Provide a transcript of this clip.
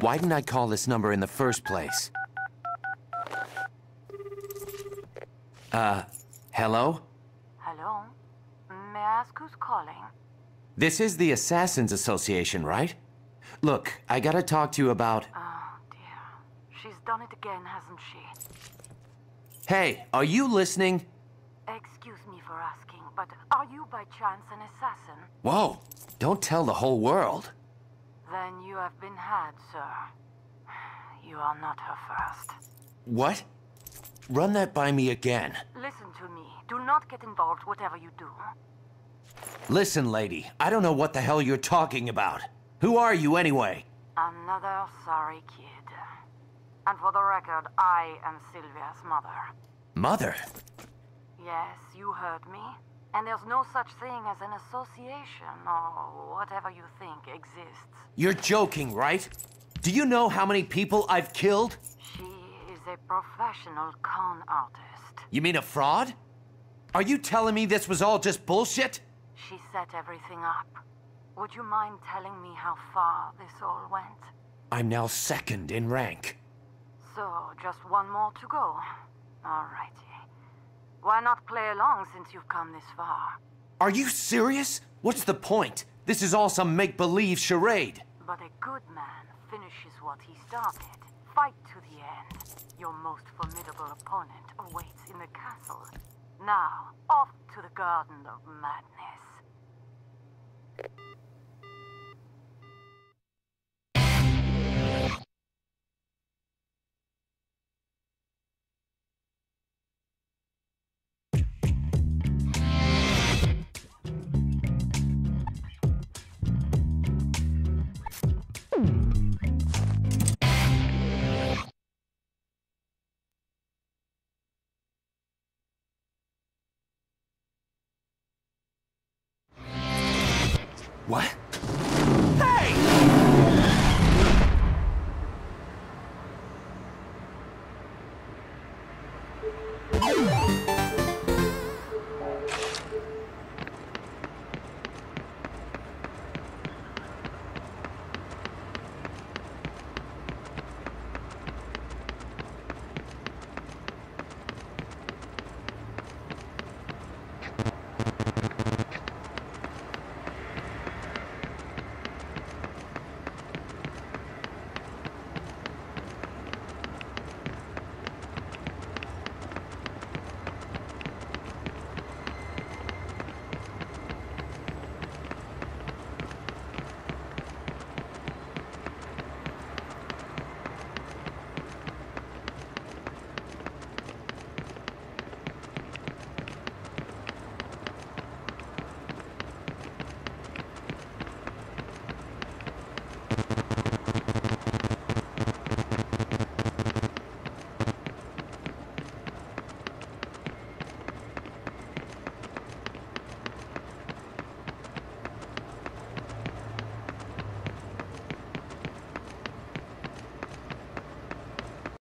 Why didn't I call this number in the first place? Uh, hello? Hello? May I ask who's calling? This is the Assassins Association, right? Look, I gotta talk to you about... Oh, dear. She's done it again, hasn't she? Hey, are you listening? Excuse me for asking, but are you by chance an assassin? Whoa, don't tell the whole world. Then you have been had, sir. You are not her first. What? Run that by me again. Listen to me. Do not get involved whatever you do. Listen, lady, I don't know what the hell you're talking about. Who are you anyway? Another sorry kid. And for the record, I am Sylvia's mother. Mother? Yes, you heard me. And there's no such thing as an association, or whatever you think exists. You're joking, right? Do you know how many people I've killed? She is a professional con artist. You mean a fraud? Are you telling me this was all just bullshit? She set everything up. Would you mind telling me how far this all went? I'm now second in rank. So, just one more to go. Alrighty. Why not play along since you've come this far? Are you serious? What's the point? This is all some make-believe charade. But a good man finishes what he started. Fight to the end. Your most formidable opponent awaits in the castle. Now, off to the Garden of Madness. What?